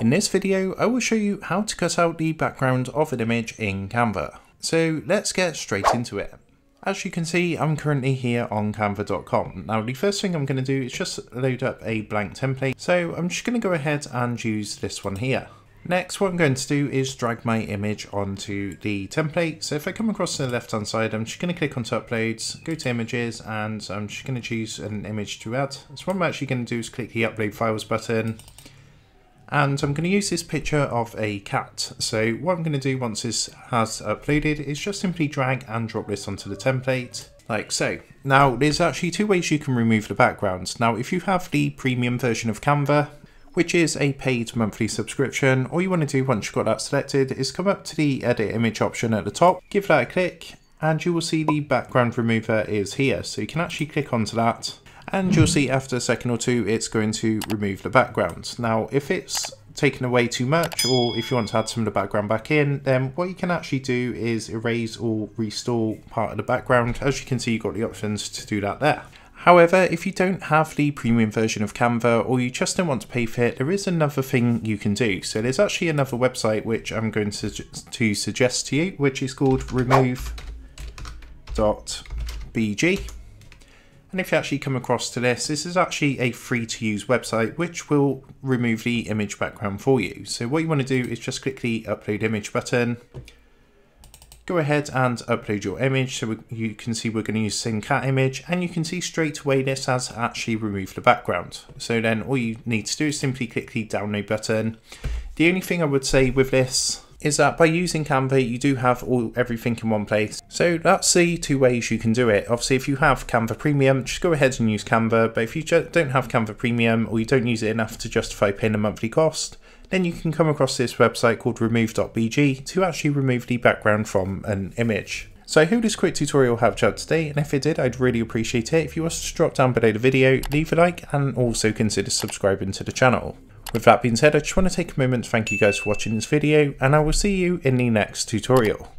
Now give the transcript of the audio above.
In this video, I will show you how to cut out the background of an image in Canva. So let's get straight into it. As you can see, I'm currently here on canva.com. Now the first thing I'm going to do is just load up a blank template. So I'm just going to go ahead and use this one here. Next, what I'm going to do is drag my image onto the template. So if I come across to the left hand side, I'm just going to click onto uploads, go to images, and I'm just going to choose an image to add. So what I'm actually going to do is click the upload files button and I'm going to use this picture of a cat. So what I'm going to do once this has uploaded is just simply drag and drop this onto the template like so. Now there's actually two ways you can remove the background. Now if you have the premium version of Canva, which is a paid monthly subscription, all you want to do once you've got that selected is come up to the edit image option at the top, give that a click, and you will see the background remover is here. So you can actually click onto that and you'll see after a second or two it's going to remove the background. Now if it's taken away too much or if you want to add some of the background back in then what you can actually do is erase or restore part of the background. As you can see you've got the options to do that there. However, if you don't have the premium version of Canva or you just don't want to pay for it, there is another thing you can do. So there's actually another website which I'm going to, to suggest to you, which is called remove.bg. And if you actually come across to this, this is actually a free to use website which will remove the image background for you. So what you want to do is just click the upload image button, go ahead and upload your image. So you can see we're going to use same cat image and you can see straight away this has actually removed the background. So then all you need to do is simply click the download button. The only thing I would say with this is that by using Canva, you do have all everything in one place. So that's the two ways you can do it. Obviously, if you have Canva Premium, just go ahead and use Canva. But if you don't have Canva Premium or you don't use it enough to justify paying a monthly cost, then you can come across this website called remove.bg to actually remove the background from an image. So I hope this quick tutorial helped you out today, and if it did, I'd really appreciate it if you was to drop down below the video, leave a like, and also consider subscribing to the channel. With that being said, I just want to take a moment to thank you guys for watching this video, and I will see you in the next tutorial.